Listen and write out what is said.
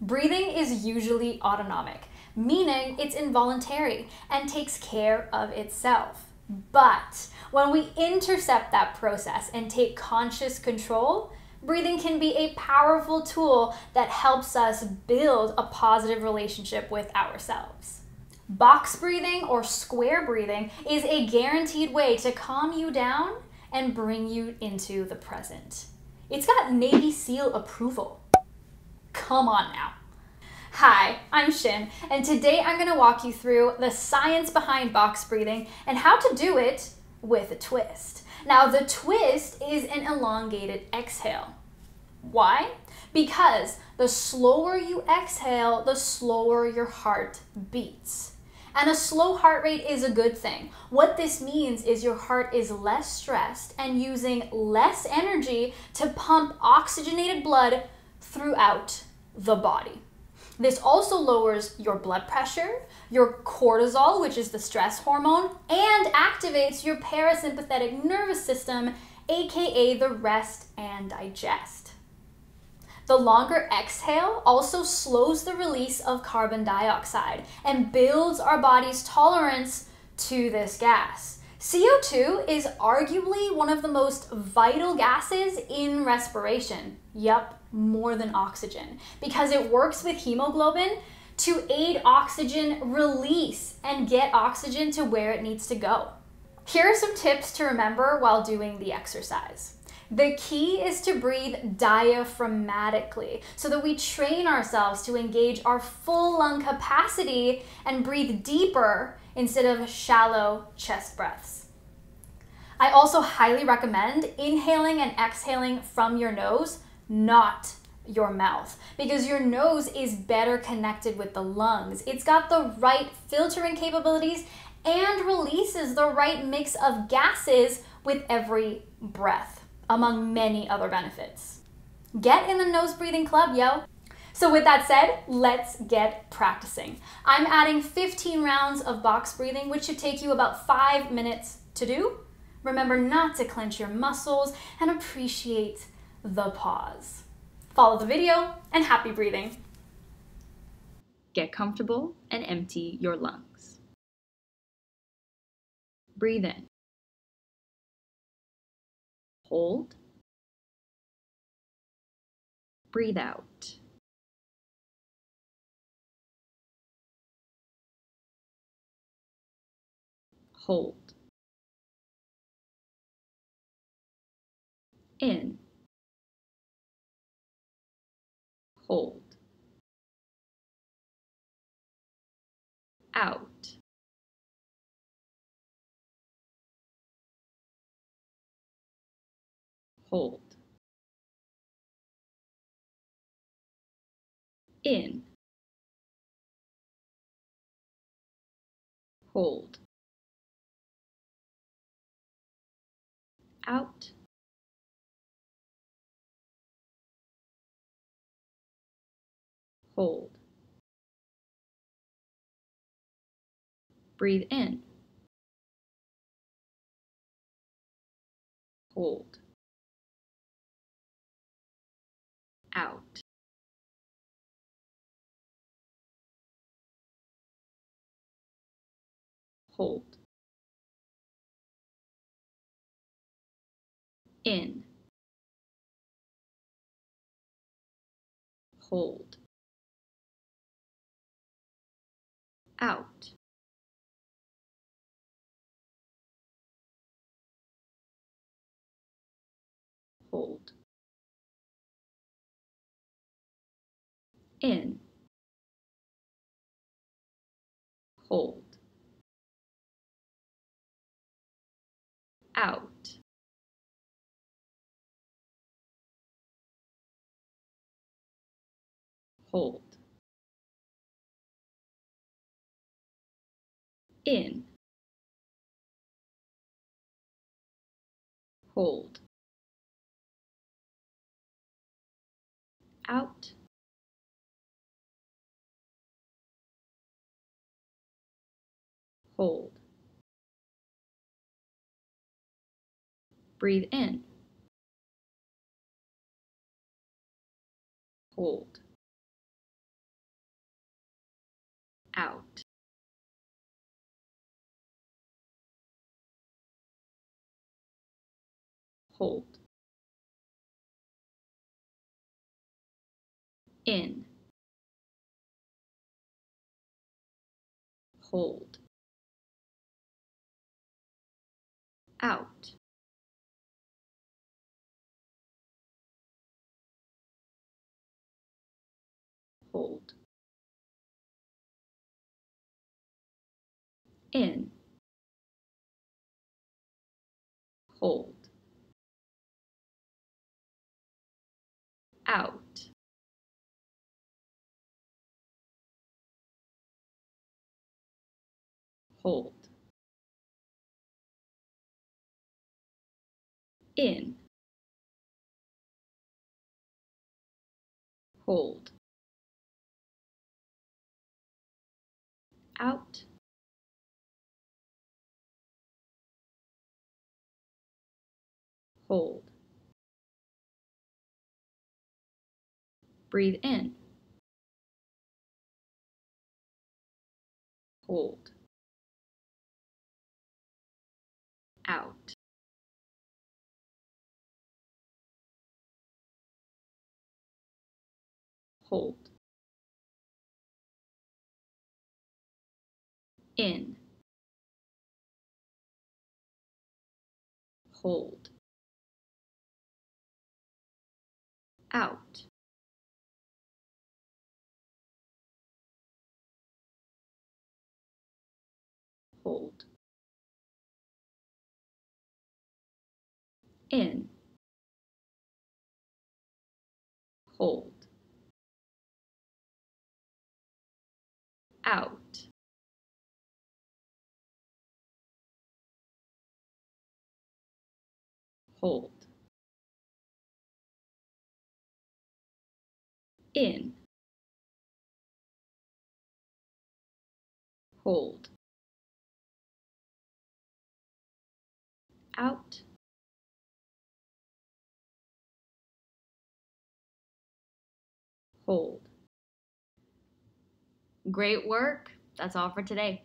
Breathing is usually autonomic, meaning it's involuntary and takes care of itself. But when we intercept that process and take conscious control, breathing can be a powerful tool that helps us build a positive relationship with ourselves. Box breathing or square breathing is a guaranteed way to calm you down and bring you into the present. It's got Navy SEAL approval. Come on now. Hi, I'm Shin, and today I'm going to walk you through the science behind box breathing and how to do it with a twist. Now, the twist is an elongated exhale. Why? Because the slower you exhale, the slower your heart beats. And a slow heart rate is a good thing. What this means is your heart is less stressed and using less energy to pump oxygenated blood throughout the body. This also lowers your blood pressure, your cortisol, which is the stress hormone, and activates your parasympathetic nervous system, aka the rest and digest. The longer exhale also slows the release of carbon dioxide and builds our body's tolerance to this gas. CO2 is arguably one of the most vital gases in respiration. Yup, more than oxygen, because it works with hemoglobin to aid oxygen release and get oxygen to where it needs to go. Here are some tips to remember while doing the exercise. The key is to breathe diaphragmatically so that we train ourselves to engage our full lung capacity and breathe deeper instead of shallow chest breaths. I also highly recommend inhaling and exhaling from your nose, not your mouth, because your nose is better connected with the lungs. It's got the right filtering capabilities and releases the right mix of gases with every breath among many other benefits. Get in the nose breathing club, yo! So with that said, let's get practicing. I'm adding 15 rounds of box breathing, which should take you about five minutes to do. Remember not to clench your muscles and appreciate the pause. Follow the video and happy breathing. Get comfortable and empty your lungs. Breathe in. Hold. Breathe out. Hold. In. Hold. Out. hold. In, hold. Out, hold. Breathe in. Hold. out. Hold. In. Hold. Out. Hold. in, hold, out, hold, in, hold, out, hold. Breathe in. Hold. out. Hold. In. Hold. Out. Hold. In, hold, out, hold, in, hold, out, hold. Breathe in. Hold. Out. Hold. In. Hold. Out. Hold. In. Hold. Out. Hold. In, hold, out, hold. Great work. That's all for today.